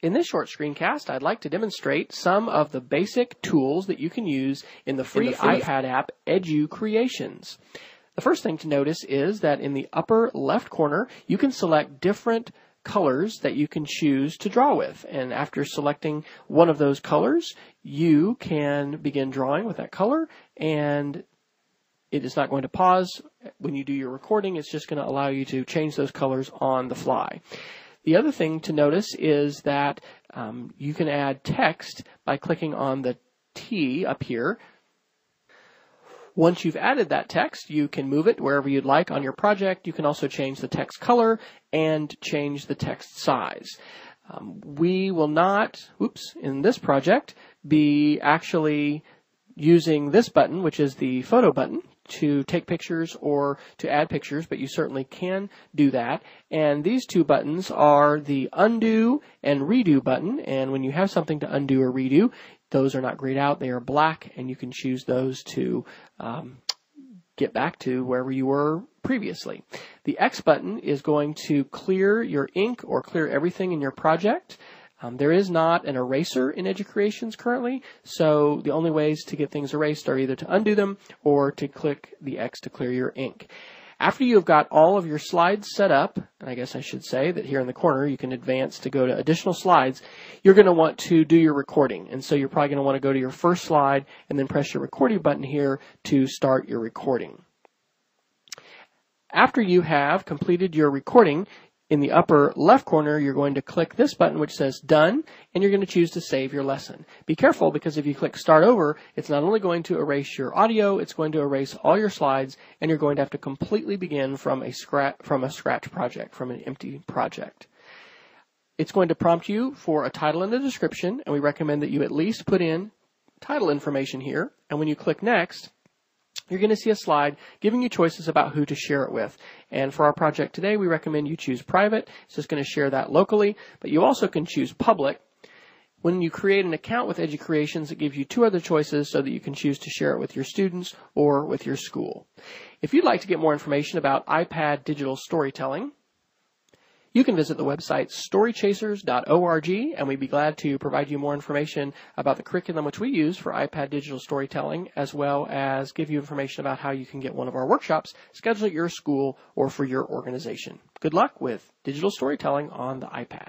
In this short screencast, I'd like to demonstrate some of the basic tools that you can use in the free, in the free iPad app Educreations. The first thing to notice is that in the upper left corner, you can select different colors that you can choose to draw with. And after selecting one of those colors, you can begin drawing with that color and it is not going to pause when you do your recording. It's just going to allow you to change those colors on the fly. The other thing to notice is that um, you can add text by clicking on the T up here. Once you've added that text, you can move it wherever you'd like on your project. You can also change the text color and change the text size. Um, we will not, oops, in this project, be actually using this button, which is the photo button, to take pictures or to add pictures, but you certainly can do that. And these two buttons are the undo and redo button. And when you have something to undo or redo, those are not grayed out. They are black and you can choose those to um, get back to wherever you were previously. The X button is going to clear your ink or clear everything in your project. Um, there is not an eraser in Educreations currently, so the only ways to get things erased are either to undo them or to click the X to clear your ink. After you have got all of your slides set up, and I guess I should say that here in the corner you can advance to go to additional slides, you're going to want to do your recording. And so you're probably going to want to go to your first slide and then press your recording button here to start your recording. After you have completed your recording, in the upper left corner, you're going to click this button which says done, and you're going to choose to save your lesson. Be careful because if you click start over, it's not only going to erase your audio, it's going to erase all your slides, and you're going to have to completely begin from a scratch, from a scratch project, from an empty project. It's going to prompt you for a title and a description, and we recommend that you at least put in title information here, and when you click next, you're going to see a slide giving you choices about who to share it with. And for our project today, we recommend you choose private. It's just going to share that locally, but you also can choose public. When you create an account with Educreations, it gives you two other choices so that you can choose to share it with your students or with your school. If you'd like to get more information about iPad digital storytelling, you can visit the website storychasers.org and we'd be glad to provide you more information about the curriculum which we use for iPad digital storytelling as well as give you information about how you can get one of our workshops scheduled at your school or for your organization. Good luck with digital storytelling on the iPad.